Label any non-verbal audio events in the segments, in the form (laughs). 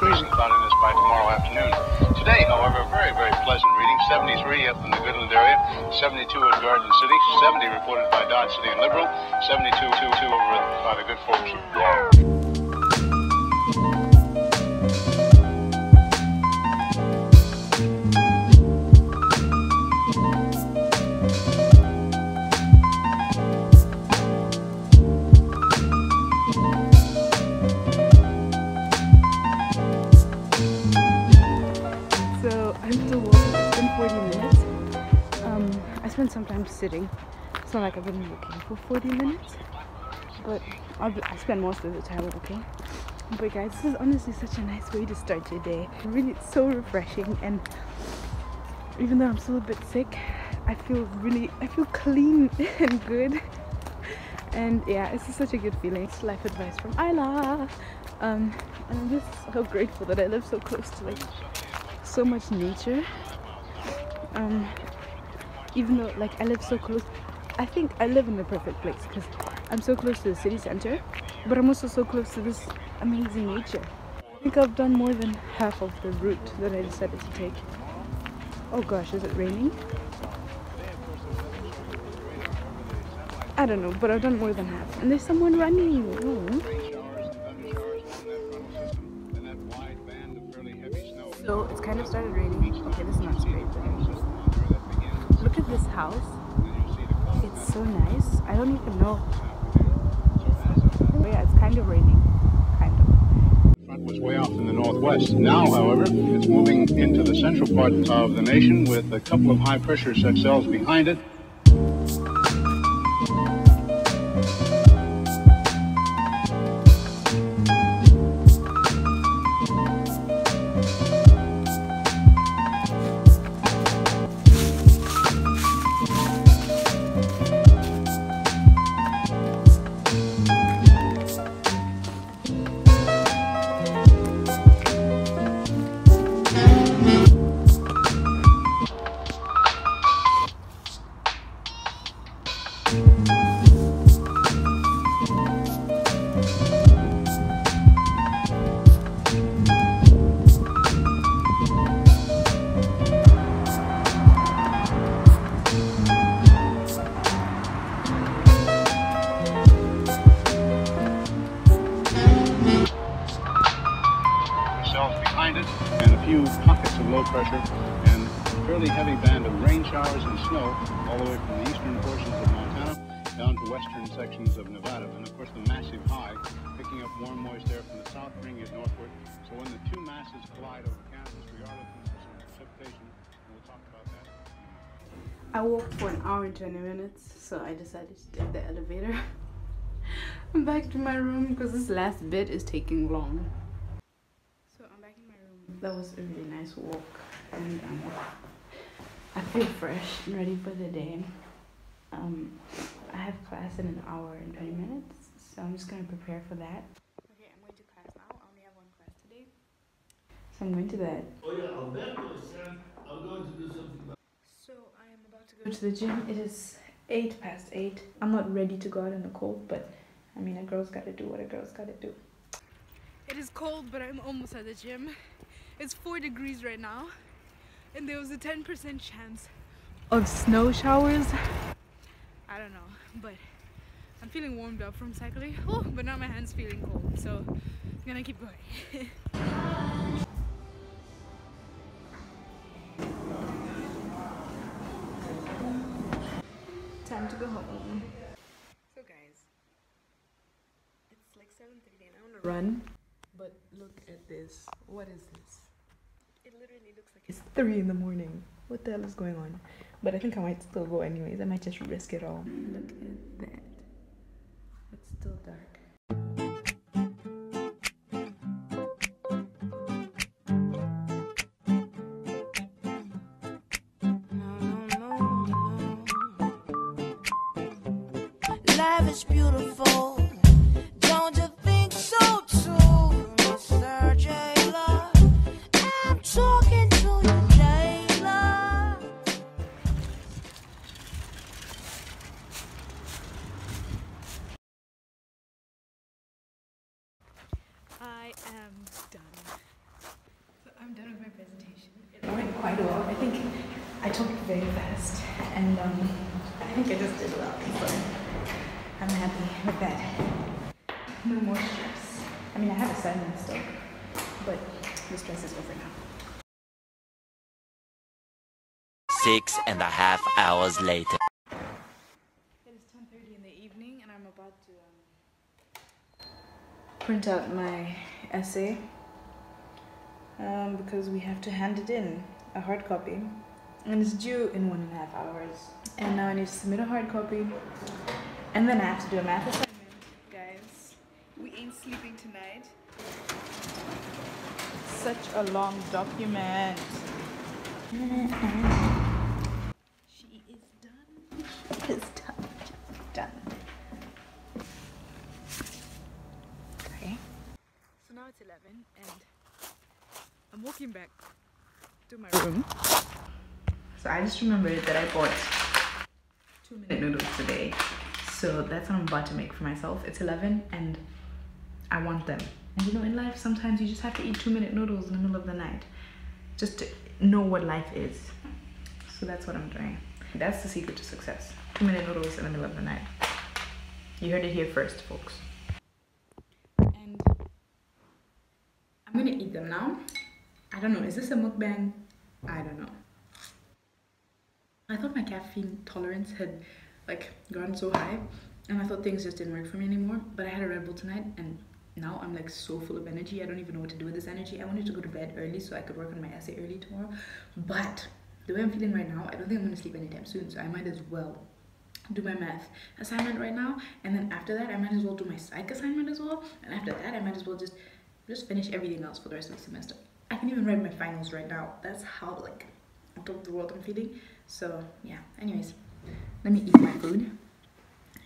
increasing cloudiness by tomorrow afternoon. Today, however, very, very pleasant reading. 73 up in the Goodland area, 72 at Garden City, 70 reported by Dodge City and Liberal, 72 two, two over by the good folks of sitting. It's not like I've been walking for 40 minutes, but be, I spend most of the time walking. But guys, this is honestly such a nice way to start your day. Really, it's so refreshing. And even though I'm still a bit sick, I feel really, I feel clean (laughs) and good. And yeah, it's such a good feeling. It's life advice from Aila. Um, and I'm just so grateful that I live so close to like so much nature. Um, even though like I live so close, I think I live in the perfect place because I'm so close to the city center, but I'm also so close to this amazing nature. I think I've done more than half of the route that I decided to take. Oh gosh, is it raining? I don't know, but I've done more than half. And there's someone running. Oh. So it's kind of started raining. Okay, this is not straight, but this house. It's so nice. I don't even know. But yeah, it's kind of raining. Kind of. Front was way off in the northwest. Now, however, it's moving into the central part of the nation with a couple of high pressure cells behind it. Behind it, and a few pockets of low pressure, and a fairly heavy band of rain showers and snow all the way from the eastern portions of Montana down to western sections of Nevada. And of course, the massive high picking up warm, moist air from the south, bringing it northward. So when the two masses collide over Kansas, we are looking for some precipitation, and we'll talk about that. I walked for an hour and 20 minutes, so I decided to take the elevator. (laughs) I'm back to my room because this last bit is taking long. So I'm back in my room. That was a really nice walk, and um, I feel fresh and ready for the day. Um, I have class in an hour and 20 minutes, so I'm just gonna prepare for that. Okay, I'm going to class now. I only have one class today, so I'm going to that. Oh yeah, Alberto said I'm going to do something. About So I am about to go to the gym. It is eight past eight. I'm not ready to go out in the cold, but I mean, a girl's got to do what a girl's got to do. It is cold, but I'm almost at the gym. It's four degrees right now, and there was a 10% chance of snow showers. I don't know, but I'm feeling warmed up from cycling. Oh, but now my hand's feeling cold, so I'm gonna keep going. (laughs) Time to go home. So guys, it's like 7:30 and I want to run, but look at this. What is this? It literally looks like it's 3 in the morning. What the hell is going on? But I think I might still go anyways. I might just risk it all. Look at that. It's still dark. Done. So I'm done with my presentation. It went quite well. I think I talked very fast and um, I think I just did well. So I'm happy with that. No more stress. I mean, I have assignments still, but the stress is over now. Six and a half hours later. It is 10:30 in the evening, and I'm about to um, print out my essay um, because we have to hand it in a hard copy, and it's due in one and a half hours. And now I need to submit a hard copy, and then I have to do a math assignment, guys. We ain't sleeping tonight. Such a long document. (laughs) She is done. She is done. She's done. Okay. So now it's 11 and I'm walking back to my room. So I just remembered that I bought two minute noodles today. So that's what I'm about to make for myself. It's 11 and I want them. And you know, in life, sometimes you just have to eat two minute noodles in the middle of the night just to know what life is. So that's what I'm doing. That's the secret to success. Two minute noodles in the middle of the night. You heard it here first, folks. And I'm gonna eat them now. I don't know, is this a mukbang? I don't know. I thought my caffeine tolerance had like gone so high and I thought things just didn't work for me anymore. But I had a Red Bull tonight and now I'm like so full of energy. I don't even know what to do with this energy. I wanted to go to bed early so I could work on my essay early tomorrow. But the way I'm feeling right now, I don't think I'm gonna sleep anytime soon. So I might as well do my math assignment right now. And then after that, I might as well do my psych assignment as well. And after that, I might as well just just finish everything else for the rest of the semester. I can even write my finals right now. That's how like on top of the world I'm feeling. So yeah, anyways, let me eat my food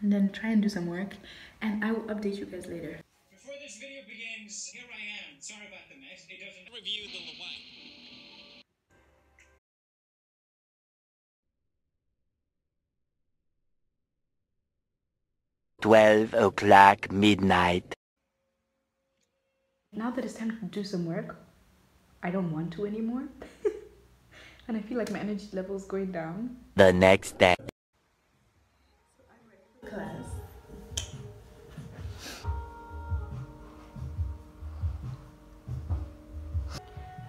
and then try and do some work. And I will update you guys later. Before this video begins, here I am. Sorry about the mess. It doesn't review the Lewine. Twelve o'clock midnight. now that it's time to do some work, I don't want to anymore. (laughs) and I feel like my energy level is going down. The next day. Class.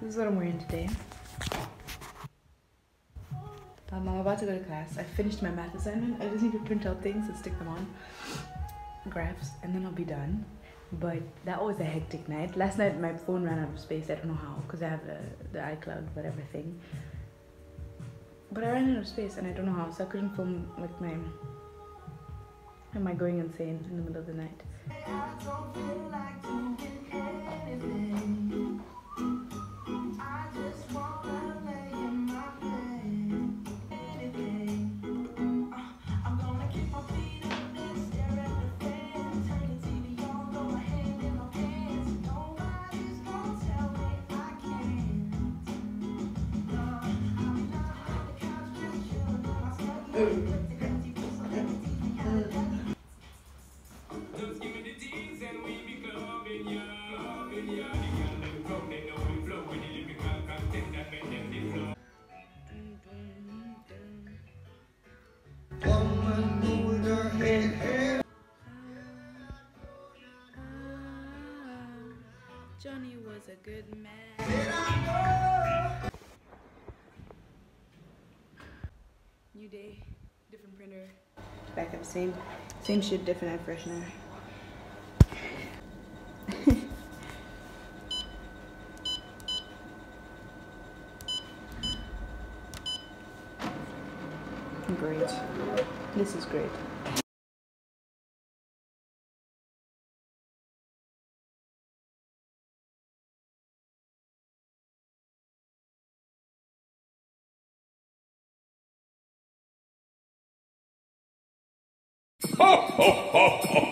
This is what I'm wearing today. Um, I'm about to go to class. I finished my math assignment. I just need to print out things and stick them on graphs, and then I'll be done. But that was a hectic night. Last night my phone ran out of space. I don't know how because I have the, the iCloud whatever thing. But I ran out of space and I don't know how, so I couldn't film like my Am I going insane in the middle of the night? Johnny was a good man. New day, different printer. Back up, same, same shit, different air freshener. (laughs) great. This is great. (laughs) ho, ho, ho.